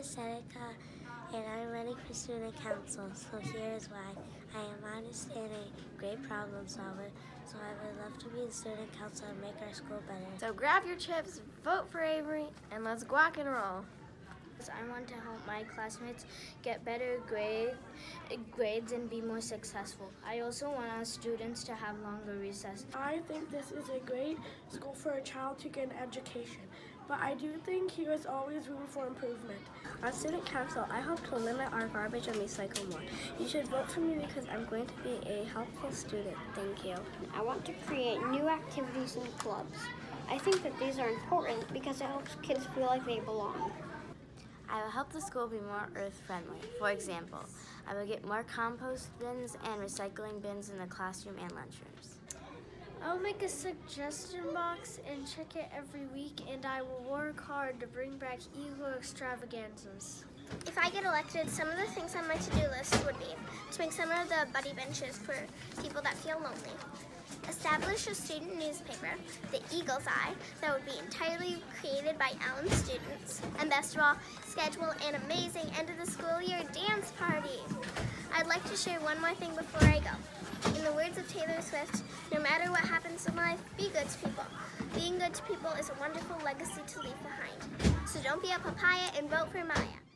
is Seneca, and I'm running for student council. So here is why. I am honest and a great problem solver, so I would love to be in student council and make our school better. So grab your chips, vote for Avery, and let's guac and roll. I want to help my classmates get better grade, grades and be more successful. I also want our students to have longer recess. I think this is a great school for a child to get an education, but I do think here is always room for improvement. On student council, I hope to limit our garbage and recycle more. You should vote for me because I'm going to be a helpful student. Thank you. I want to create new activities and clubs. I think that these are important because it helps kids feel like they belong. I will help the school be more earth friendly. For example, I will get more compost bins and recycling bins in the classroom and lunchrooms. I'll make a suggestion box and check it every week, and I will work hard to bring back Eagle extravaganzas. If I get elected, some of the things on my to-do list would be to make some of the buddy benches for people that feel lonely, establish a student newspaper, the Eagle's Eye, that would be entirely created by Allen students, and best of all, schedule an amazing end of the school year dance party. I'd like to share one more thing before I go. In the words of Taylor Swift, no matter life, be good to people. Being good to people is a wonderful legacy to leave behind. So don't be a papaya and vote for Maya.